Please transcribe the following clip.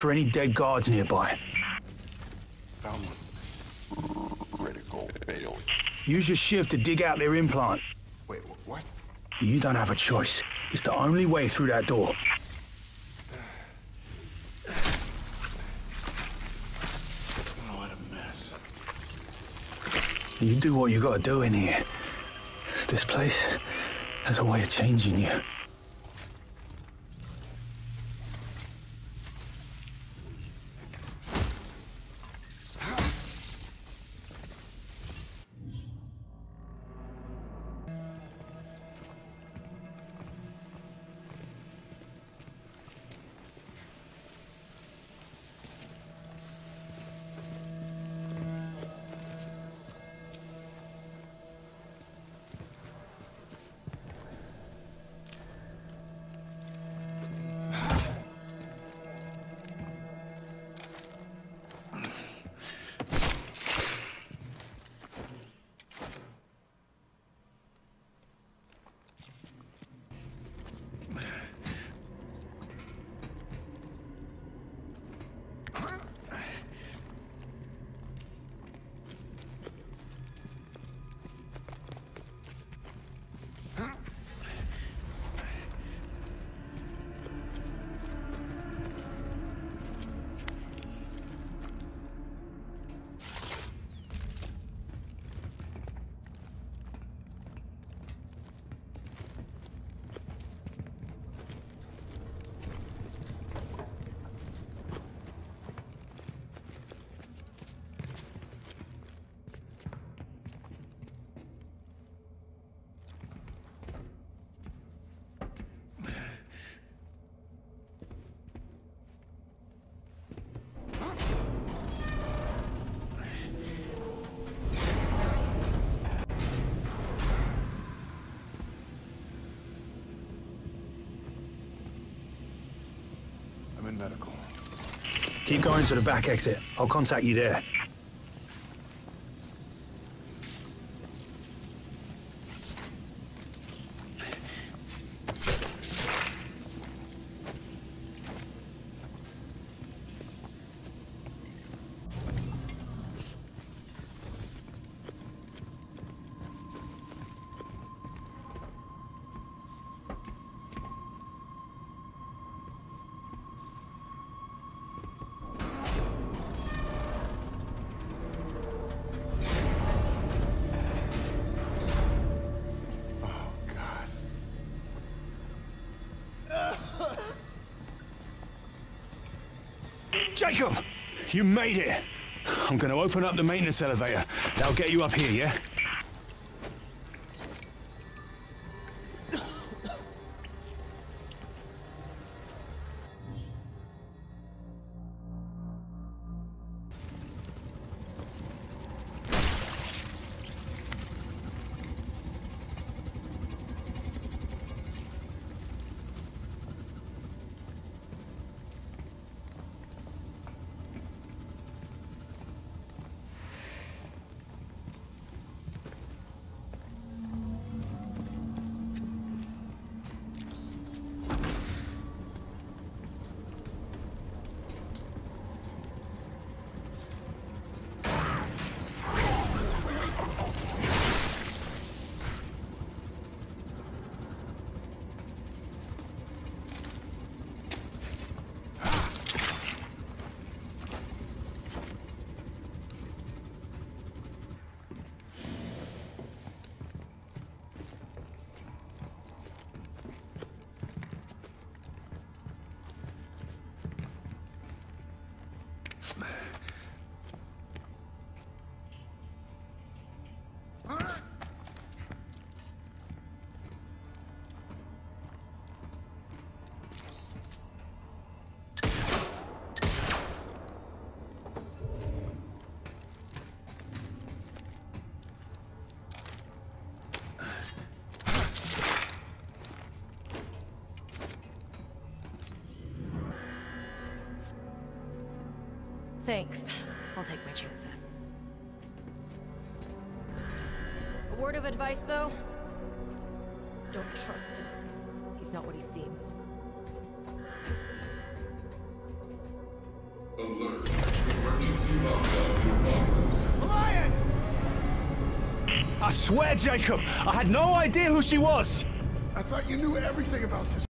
for any dead guards nearby. Found one. Critical failure. Use your shiv to dig out their implant. Wait, what? You don't have a choice. It's the only way through that door. What a mess. You do what you gotta do in here. This place has a way of changing you. Medical. Keep going to the back exit. I'll contact you there. Jacob! You made it! I'm gonna open up the maintenance elevator. That'll get you up here, yeah? Thanks. I'll take my chances. A word of advice, though? Don't trust him. He's not what he seems. Alert. Emergency lockdown. Elias! I swear, Jacob, I had no idea who she was! I thought you knew everything about this